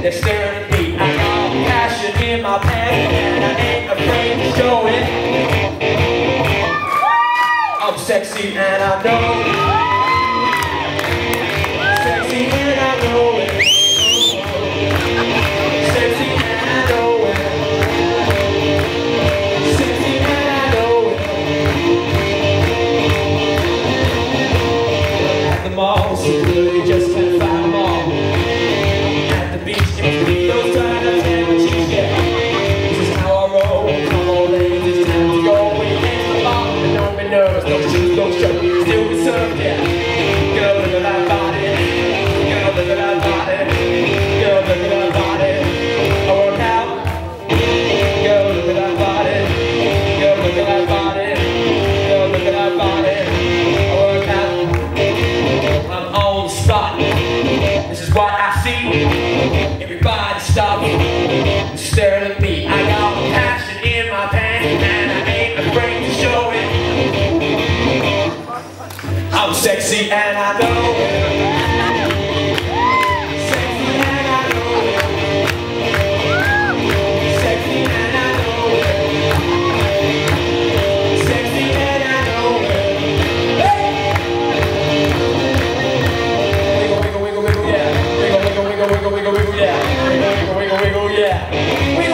They're staring at me. I got passion in my pants, and I ain't afraid to show it. I'm sexy, and I know. It. All security just seat. Everybody stop and stare at me. I got passion in my pants and I ain't afraid to show it. I'm sexy and I know it. We